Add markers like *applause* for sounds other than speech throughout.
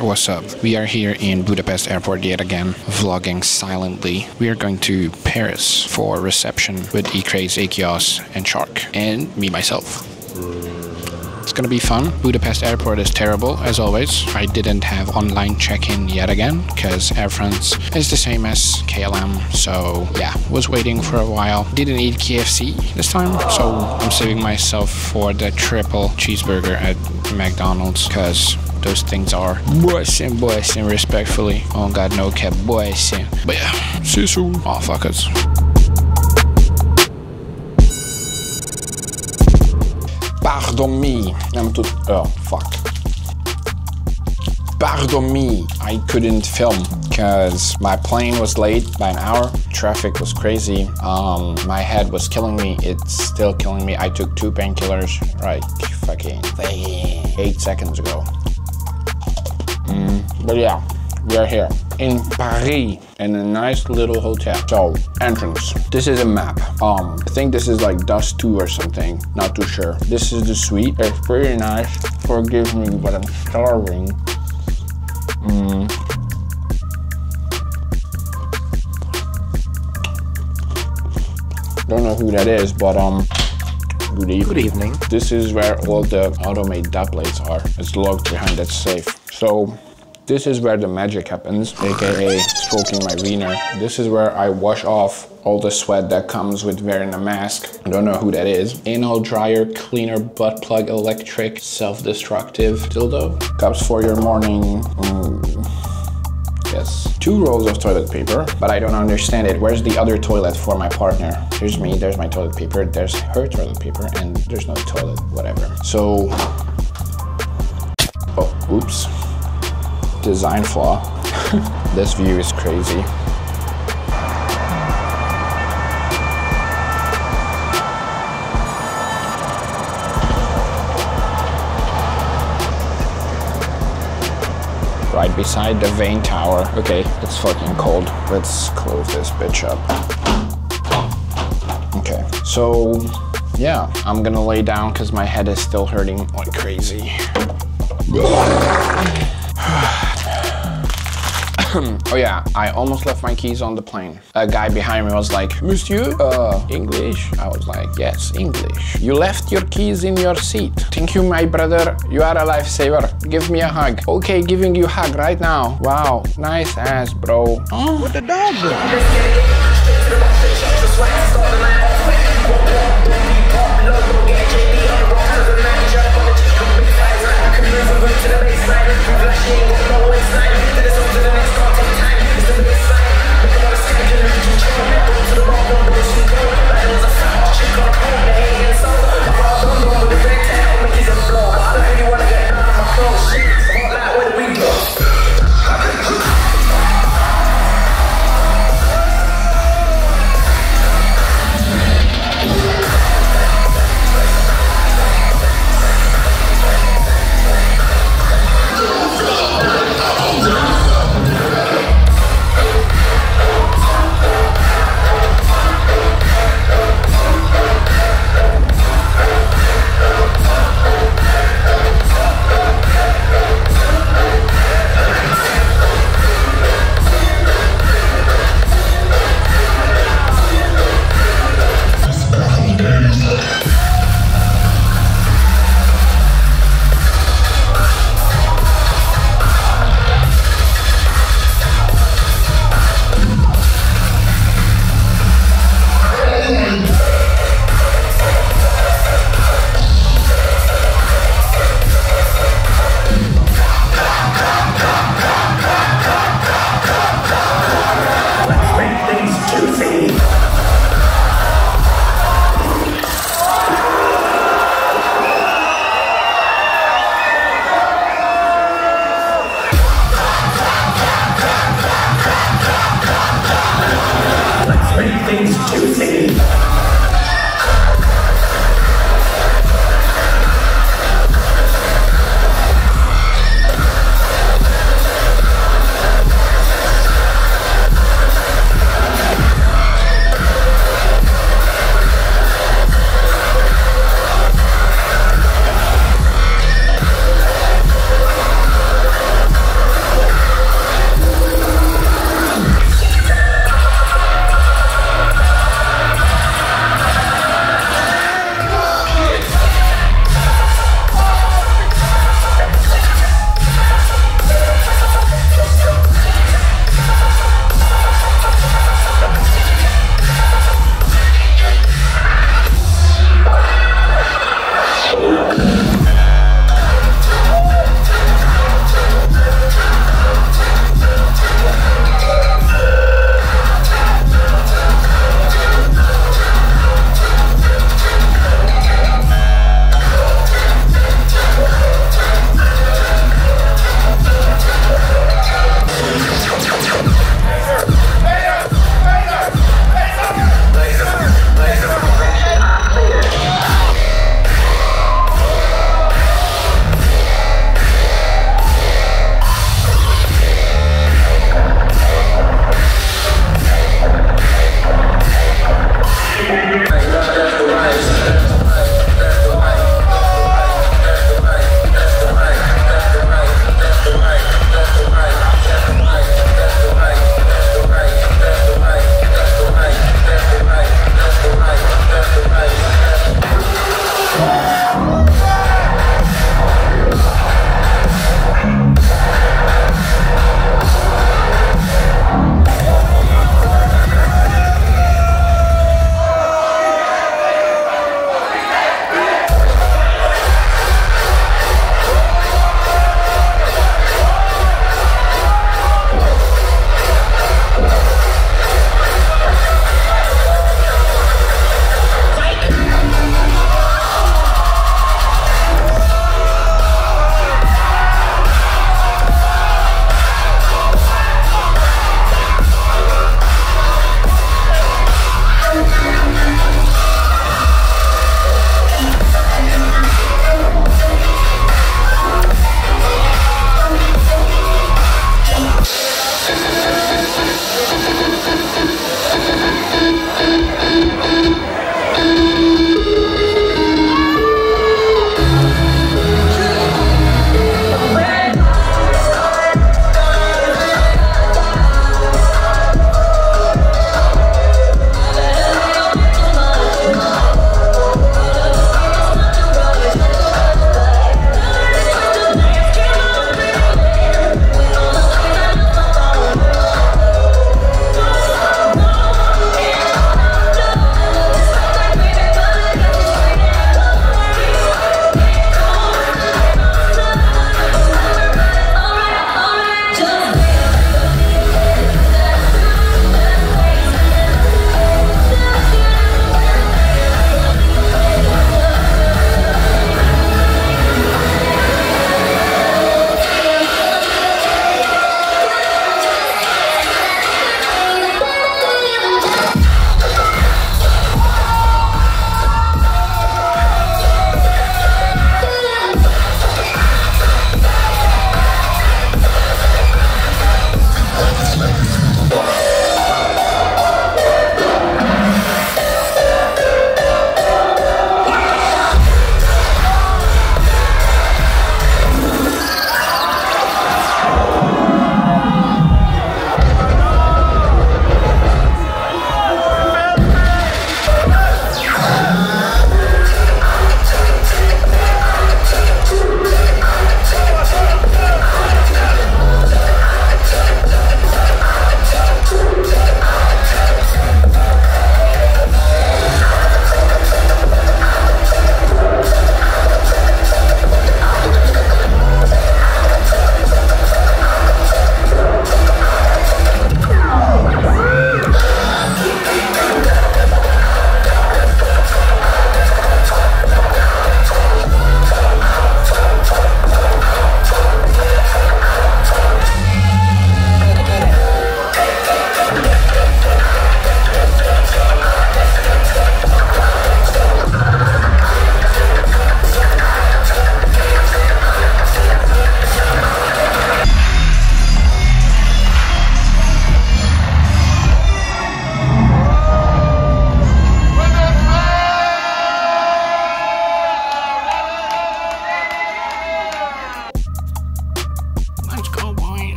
What's up? We are here in Budapest airport yet again, vlogging silently. We are going to Paris for reception with Ecraze, Akios, and Shark, and me myself. It's gonna be fun. Budapest airport is terrible, as always. I didn't have online check-in yet again, because Air France is the same as KLM, so yeah, was waiting for a while. Didn't eat KFC this time, so I'm saving myself for the triple cheeseburger at McDonald's, because those things are boysin, boysin, respectfully. Oh god, no cap, boysin. But yeah, see you soon. Oh, fuckers. Pardon me. I'm too. Oh, fuck. Pardon me. I couldn't film because my plane was late by an hour. Traffic was crazy. Um, my head was killing me. It's still killing me. I took two painkillers right fucking eight seconds ago. But yeah, we are here in Paris in a nice little hotel. So entrance. This is a map. Um, I think this is like Dust 2 or something. Not too sure. This is the suite. It's pretty nice. Forgive me, but I'm starving. Mm. Don't know who that is, but um, good evening. Good evening. This is where all the automate dub plates are. It's locked behind that safe. So this is where the magic happens, aka stroking my wiener. This is where I wash off all the sweat that comes with wearing a mask. I don't know who that is. Anal dryer, cleaner, butt plug, electric, self-destructive dildo. Cups for your morning. Mm. Yes. Two rolls of toilet paper, but I don't understand it. Where's the other toilet for my partner? Here's me, there's my toilet paper, there's her toilet paper, and there's no toilet, whatever. So, oh, oops design flaw. *laughs* this view is crazy. Right beside the Vane Tower. Okay, it's fucking cold. Let's close this bitch up. Okay, so yeah, I'm gonna lay down because my head is still hurting like crazy. *clears throat* oh yeah, I almost left my keys on the plane. A guy behind me was like, Monsieur, uh, English? I was like, yes, English. You left your keys in your seat. Thank you, my brother. You are a lifesaver. Give me a hug. Okay, giving you hug right now. Wow, nice ass, bro. Oh, what the dog *laughs*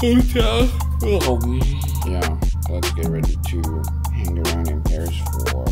hotel. Oh, Yeah, let's get ready to hang around in Paris for